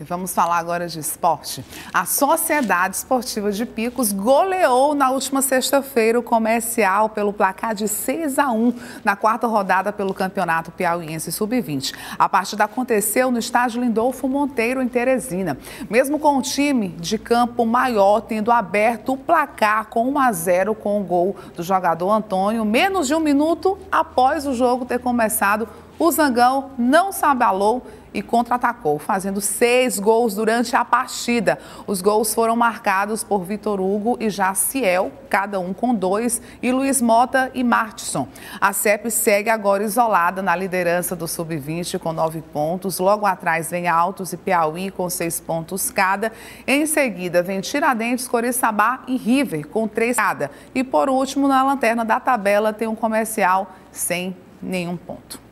Vamos falar agora de esporte. A Sociedade Esportiva de Picos goleou na última sexta-feira o comercial pelo placar de 6 a 1 na quarta rodada pelo Campeonato Piauiense Sub-20. A partida aconteceu no estádio Lindolfo Monteiro, em Teresina. Mesmo com o time de campo maior tendo aberto o placar com 1 a 0 com o gol do jogador Antônio, menos de um minuto após o jogo ter começado, o Zangão não se abalou e contra-atacou, fazendo seis gols durante a partida. Os gols foram marcados por Vitor Hugo e Jaciel, cada um com dois, e Luiz Mota e Martson. A CEP segue agora isolada na liderança do Sub-20 com nove pontos. Logo atrás vem Altos e Piauí com seis pontos cada. Em seguida vem Tiradentes, Coriçaba e River com três cada. E por último, na lanterna da tabela tem um comercial sem nenhum ponto.